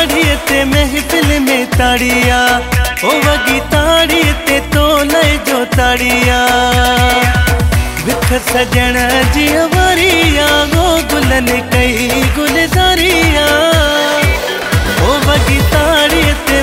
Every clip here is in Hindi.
ते महफिल में ताड़िया। ओ वगी ताड़िए ते तो ले जो ताड़िया। विख सजण जी वरिया गो गुलन कई गुलजारिया ओ वगी ताड़िए ते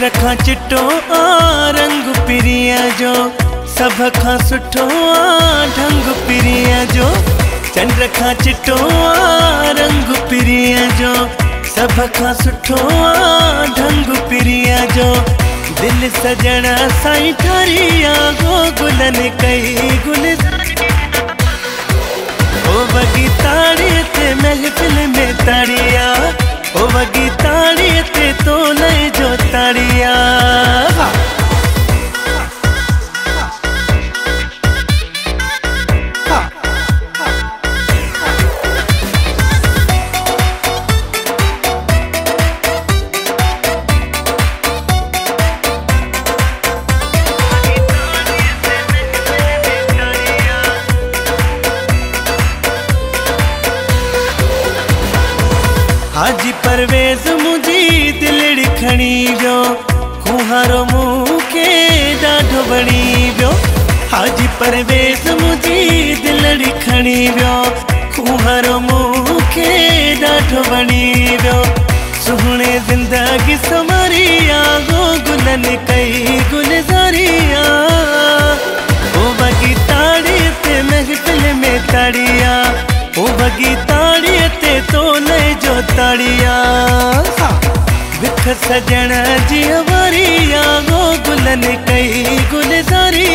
चंड खां चिट्टो, आ, रंग पिरिया जो। सभ खां सुठो आ, ढंग पिरिया जो। चंड खां चिट्टो, आ, रंग पिरिया जो। सभ खां सुठो आ, ढंग पिरिया जो। दिल सजण साईं ठारिया गो गुलन कई गुल। ओ वगी ताड़ी ते महफिल में ताड़िया। ओ वगी ताड़ी ते तो ले जो हाजी परवेज़ मुंहिंजी दिलड़ी खणी वियो। कुहारो मूंखे ॾाढो बणी वियो। हाजी परवेज़ मुंहिंजी दिलड़ी खणी वियो। कुहारो मूंखे ॾाढो बणी वियो। सुहिणे ज़िंदगी संवरिया गो गुलन कई गुलजारिया। ओ वगी ताड़ी ते महफिल में ताड़िया। ओ तो साड़िया हाँ, बिख सजण जी वरिया गो गुलन कई गुलदारी।